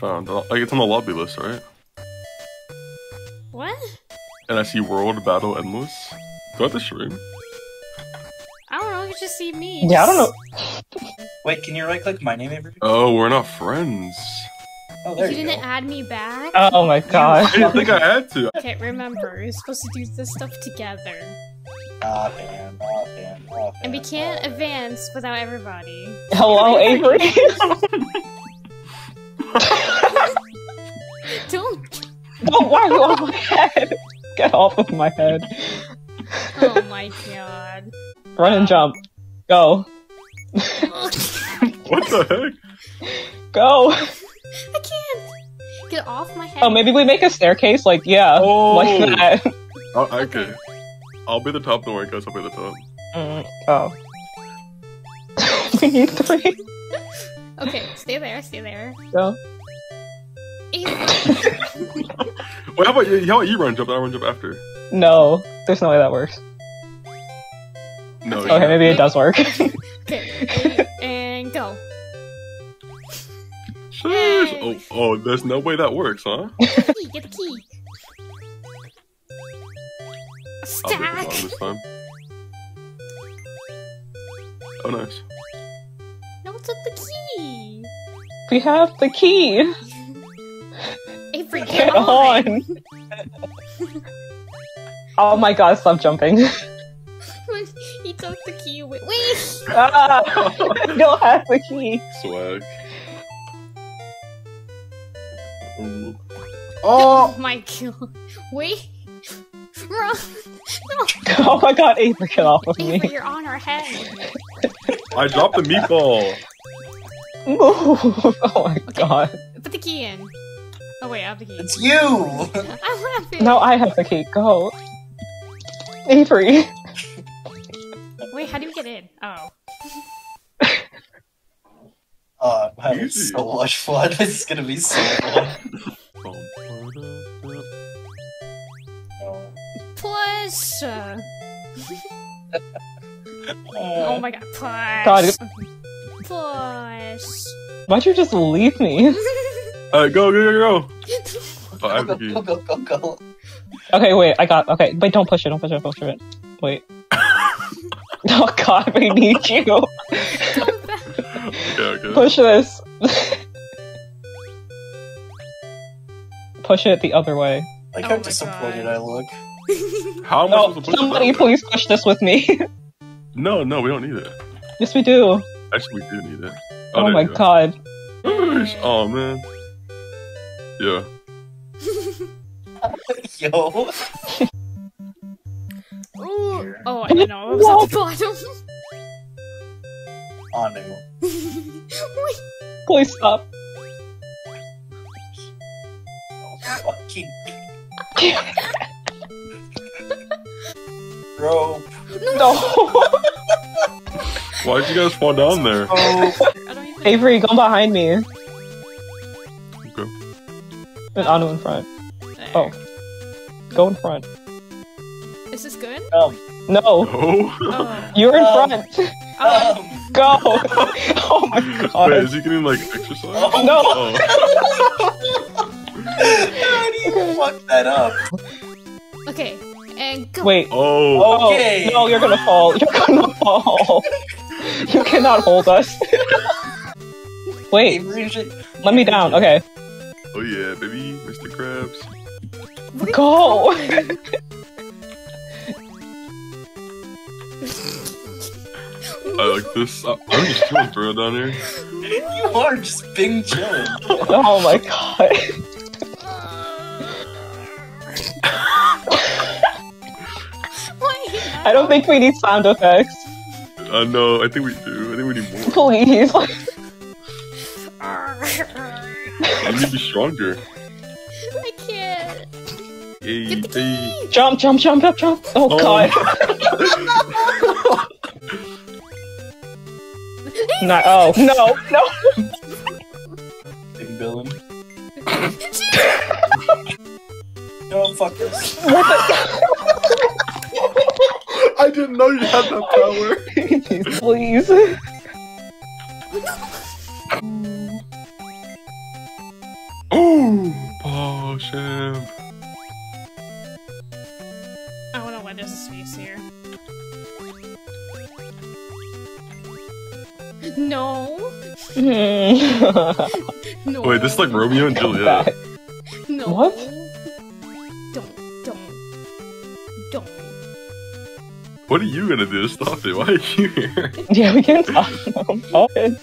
Found. Like it's on the lobby list, right? What? And I see World Battle Endless. Do I have to stream? I don't know. You just see me. Yeah, I don't know. Wait, can you right click my name, Avery? Oh, we're not friends. Oh, You there you, didn't go. add me back. Oh my gosh. I didn't think I had to. Okay, remember, We're supposed to do this stuff together. Ah, damn, ah, damn, ah, And we can't advance without everybody. Hello, Avery. Don't! oh, why are you on my head? Get off of my head. Oh my god. Run and jump. Go. What the heck? Go. I can't! Get off my head. Oh, maybe we make a staircase? Like, yeah. Oh. Like that. Oh, okay. I'll be the top. Don't worry, guys. I'll be the top. Mm, oh. we need three. Okay, stay there, stay there. Go. Ava, Wait, how about you? How about you run jump? I run jump after. No. There's no way that works. No. Okay. you- Okay, maybe it does work. Okay, and go. Shush. Oh, oh, there's no way that works, huh? Get the key. I'll be Stack! bottom this time. Oh, nice. No one took the key! we have the key. Avery, get, Get on! on. oh my god, stop jumping. he took the key away. Wait! ah, I don't have the key. Swag. Ooh. Oh my god. Wait! Run! No! Oh my god, Avery, get off of Avery, me. you're on our head! I dropped the meatball. Move. Oh my god. Put the key in. Oh wait, I have the key. It's you! I have it! No, I have the key. Go. Avery. Wait, how do we get in? Oh. Oh, I'm having Easy. so much fun. This is gonna be so fun. Oh. Uh, oh my god, push! God. Push! Why'd you just leave me? Alright, go, go, go, go. Oh, I have go, go, go, go, go. Okay, wait, I got. Okay, wait, don't push it, don't push it, don't push it. Wait. oh god, we need you. Come back. Okay, okay. Push this. push it the other way. Like Oh how my disappointed God. I look. How am I No, supposed to push somebody please push this with me. No, no, we don't need it. yes, we do. Actually, we do need it. Oh, oh there my go. god. Oh man. Yeah. Yo. Ooh. Oh, I didn't know. I was at the bottom. Oh no. Please stop. Oh, fucking. Rope. No. Why'd you guys fall down there? Rope. I don't even. Avery, go behind me. Okay. And Anu in front. There. Oh. Go in front. Is this good? Um. No. Oh. Oh. You're in Um, front. Oh. Um. Go. oh my god. Wait, is he getting like exercise? Oh, No. Oh. How do you fuck that up? Okay. And go. Wait. Oh. Oh, Okay. no, you're gonna fall. You're gonna fall. You cannot hold us. Wait, let me down. Okay. Oh yeah, baby, Mr. Krabs. Go. I like this. I- I'm just chilling for real down here. You are just being chilling. Oh my god. I don't think we need sound effects. Uh, I know. I think we do. I think we need more. Please. I need to be stronger. I can't. Hey, Get the hey. Jump, jump, jump, jump, jump. Oh, Oh. god. no, oh, no, no. Big villain. No, fuck this. What I didn't know you had that power. The? Please. Oh, shit. I wanna let this space here. No. Hmm. No. Wait, this is like Romeo and Juliet. you gonna do to stop it? Why are you here? yeah, we can talk about it.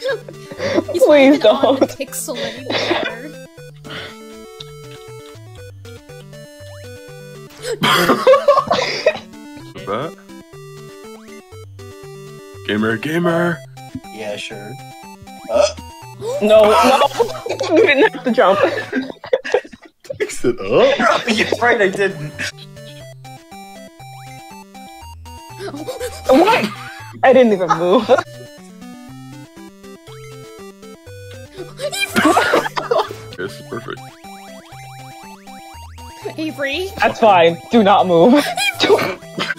He's not Please even on the don't. pixel anymore. That? Gamer, gamer! Yeah, sure. Uh, No, no, you didn't have to jump. Fix it up! you're right, I didn't. I didn't even move. This is perfect. Avery. That's fine. Do not move.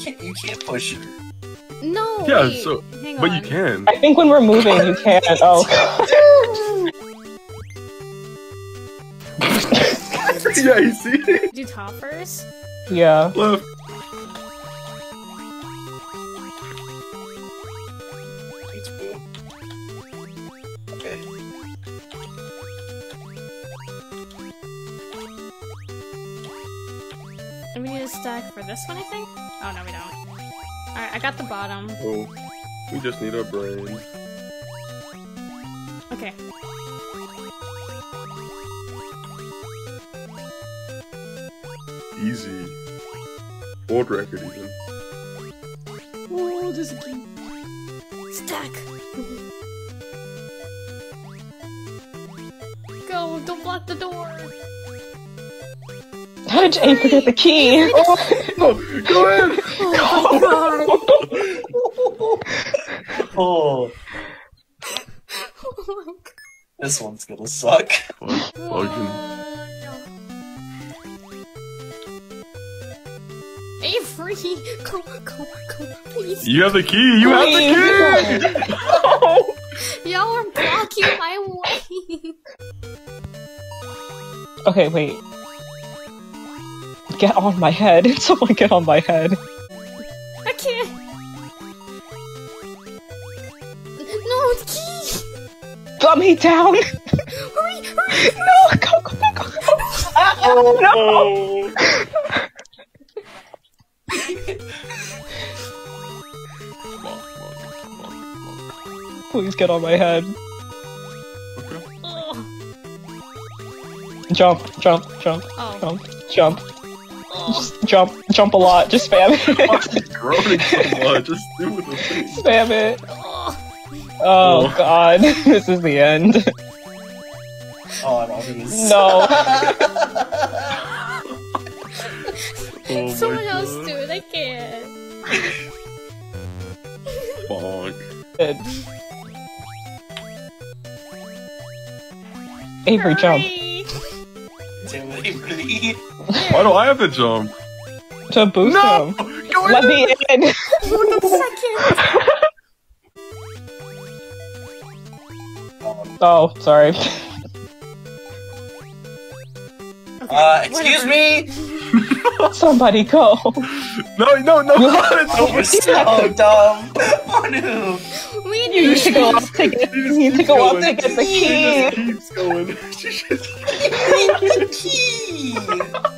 You can't, push her. No. Yeah, wait. so- Hang But on. you can. I think when we're moving, you can't. Oh. yeah, you see? Do top first. yeah. Left. This one, I think? Oh, no, we don't. Alright, I got the bottom. Oh, we just need our brain. Okay. Easy. World record, even. Oh, there's a key. Stack. Go, don't block the door. How did Avery get the key? Oh, go ahead! Oh, Oh, Oh my god. this one's gonna suck. Fuck, fucking. Oh, no. Avery, go, go, go, please. You have the key! You have the key! Y'all are blocking my way. okay, wait. Get on my head. Someone get on my head. I can't. No, the key. Put me down. Hurry, hurry. no, go, go, go, go. Oh, Come on, come come on, come Please get on my head. Okay. Oh, Jump, jump, jump, oh, jump, jump. Just jump, jump a lot. Just spam Why are it. you groaning so much? Just do the thing. spam it. oh. Oh god, this is the end. Oh, I don't think it's. No. Oh Someone else do it. I can't. Bonk. Avery, jump. Hurry. Damn it. Why do I have to jump? To boost No! him. Go Let me in. One second. Oh, sorry. Okay, uh, excuse whatever. me? Somebody go. No, no, no! it's Oh, we're so dumb. Manu! We need need to go up to get, you need to go up to get the She just keeps going. She just the key!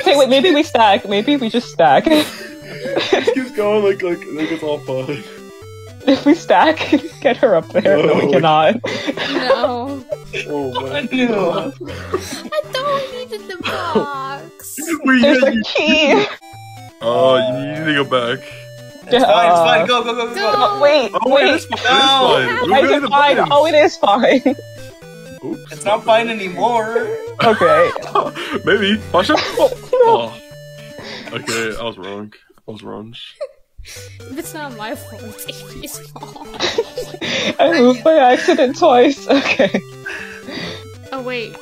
Okay, wait, maybe we stack. Maybe we just stack. keeps going like like like it's all fun. if we stack, get her up there. No, we cannot. No. Oh my god. I don't need the box. Wait, There's yeah, a you, key. oh, you need to go back. It's fine, it's fine, go, go, go, go, go! Wait, Oh wait, wait. it's fine. No. It's fine. Why We're is getting it the fine? Oh, it is fine. Oops. It's not fine anymore. Okay. Maybe. Watch oh, out. Oh. Okay, I was wrong. I was wrong. If it's not my fault. It's Avery's fault. I moved by accident twice. Okay. Oh wait.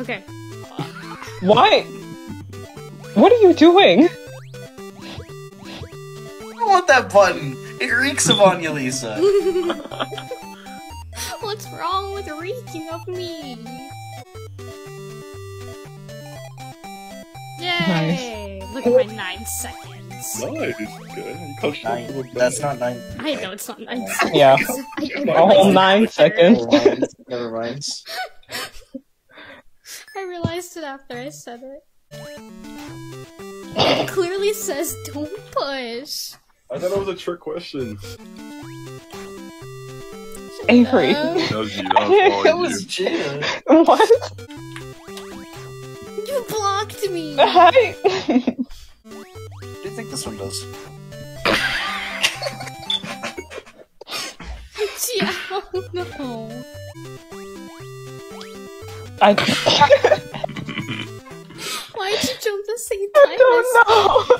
Okay. Why? What are you doing? I want that button. It reeks of on you, Lisa. What's reeking of me? Yay! Look at my nine seconds. Nice. Okay. You caught Nine. That's not nine. I know it's not nine seconds. Yeah. I, I A whole realized nine after. seconds. Never mind. Never mind. I realized it after I said it. It clearly says don't push. I thought it was a trick question. Avery. Uh, That was you. That was That all was you. Jin. What? you blocked me. Hi. What do you think this one does? Yeah, oh no. I Why'd you jump the same time? I don't know.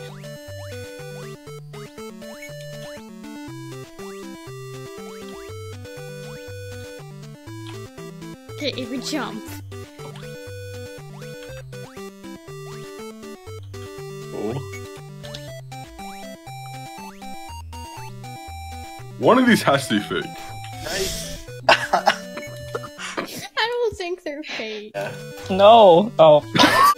One of these has to be fake. I don't think they're fake. No. Oh.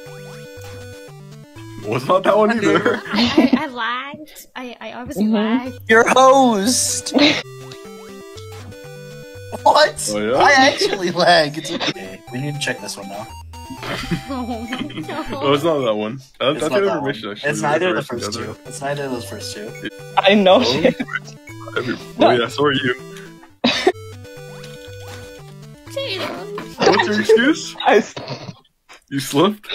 Was not that one either. I, I, I lagged. I, I obviously Mhm. lagged. Your host. what? Oh, yeah? I actually lag. It's okay. We need to check this one now. Oh, Oh, no. it's not that one. That, It's that's not that one. actually. It's We were neither of the first two. It's neither of those first two. I know Oh. Shit. Every- Oh, yeah, so you. What's your excuse? I s- You slipped?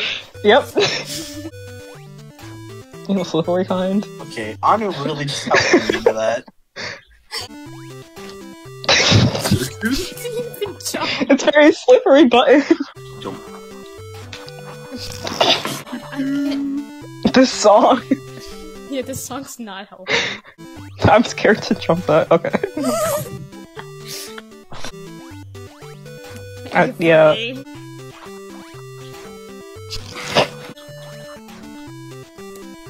Yep. you slippery kind. Okay, Anu really just helped me into that. Your excuse? Didn't even jump. It's very slippery button. Jump. This song. Yeah, this song's not helping. I'm scared to jump that. Okay. Uh, yeah. Avery.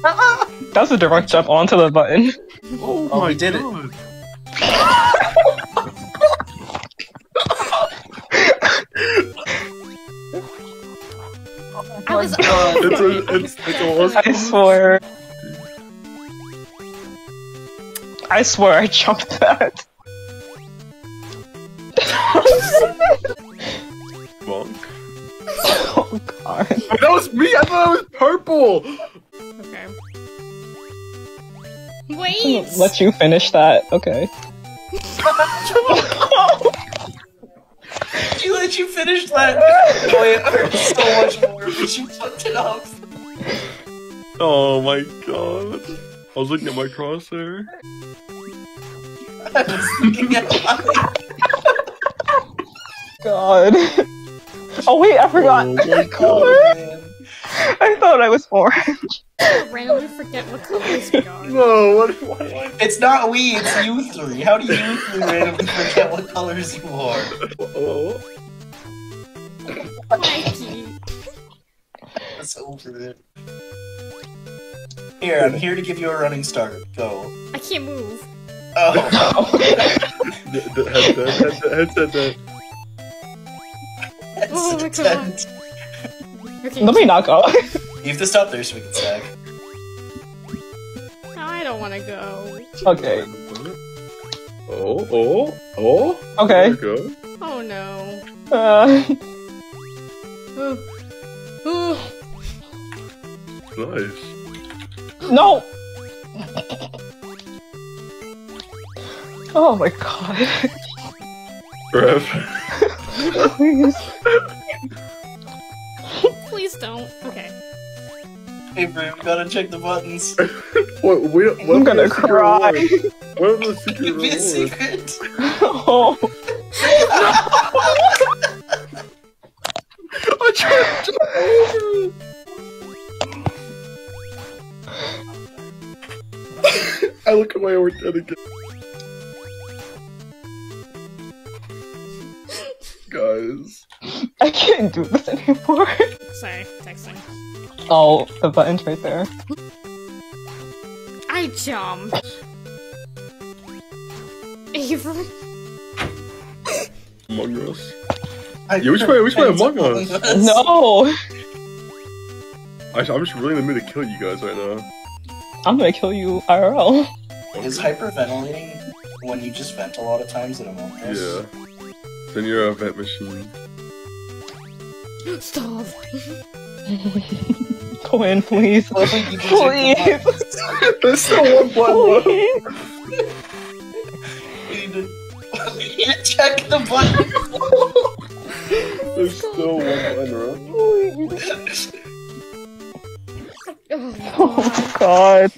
That's a direct jump onto the button. Oh, Oh, my we did it. I was It's a, it's, it's almost. I swear. I swear I jumped that. Bonk. oh god. That was me! I thought it was purple! Okay. Wait! Let you finish that. Okay. She let you finish that. Oh, it hurt so much more, but you fucked it up. Oh my god. I was looking at my crosshair. I was looking at mine. God. Oh wait, I forgot. Oh my god. Man. I thought I was orange. I randomly forget what colors we are. No, what, what, what? It's not we, it's you three. How do you three randomly forget what colors you are? Oh, Mikey. That's over it. Here, I'm here to give you a running start. Go. I can't move. Oh. the, the headset, headset, headset, that. Oh my God. Okay. Let me not go. You have to stop there so we can stack. I don't want to go. Okay. Oh, oh, oh. Okay. There you go. Oh no. Uh, Oh. Oh. Nice. No. Oh my god. Rav. Please. Please don't. Okay. Hey, bro, we gotta check the buttons. What, we, what I'm gonna was the secret cry. reward? What was the secret Give me a secret. Oh. I look at my own dead again. Guys. I can't do this anymore. Sorry, texting. Oh, the button's right there. I jumped. Avery. Among Us. I Yeah, we should play- we should play Among Us. No, Actually, I'm just really in the mood to kill you guys right now. I'm gonna kill you IRL. Is hyperventilating when you just vent a lot of times in a Us? Yeah. Then you're a vent machine. Stop. Quinn, please. Well, you can check the Please. There's still one button Please. We need to, we need to check the button. There's still one button, right? Oh, god. God.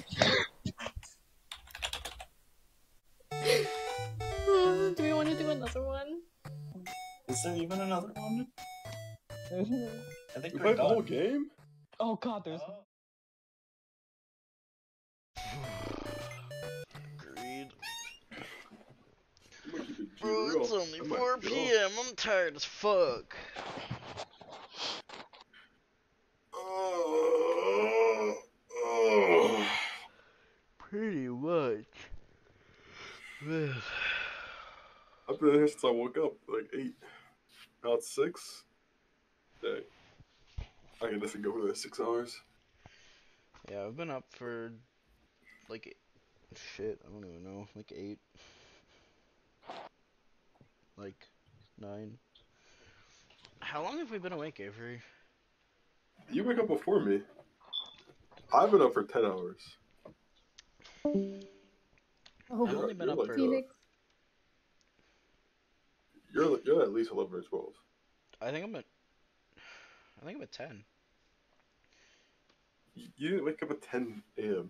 Tired as fuck. Oh, oh. Pretty much. I've been here since I woke up, like 8. Now it's 6. Dang. I can just go for the 6 hours. yeah, I've been up for like shit. I don't even know, like eight, like nine. How long have we been awake, Avery? You wake up before me. I've been up for 10 hours. Oh. I've You're- only been up like for. a- Phoenix. You're, you're at least 11 or 12. I think I'm at. I think I'm at ten. You you didn't wake up at 10 a.m.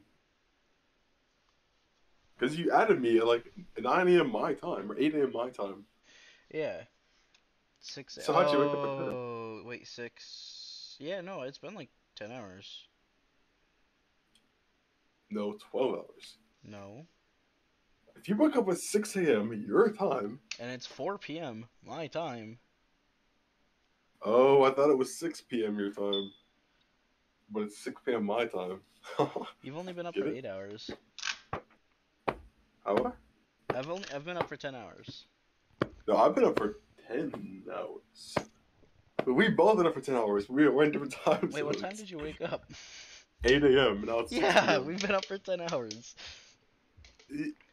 Because you added me at like 9 a.m. my time, or 8 a.m. my time. Yeah. Six. So how'd you wake up at 10? Oh, wait, six. Yeah, no, it's been like ten hours. No, 12 hours. No, If you wake up at 6 a.m. your time, and it's four p.m. my time. oh, I thought it was 6 p.m. your time. But it's 6 p.m. my time. You've only been up Get for it? eight hours. How? I've only I've been up for ten hours. No, I've been up for 10 hours. But we both been up for 10 hours. We we're in different times. Wait, what time did you wake up? 8 a.m. Now it's Yeah, we've been up for ten hours.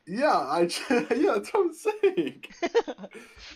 Yeah, I yeah, that's what I'm saying.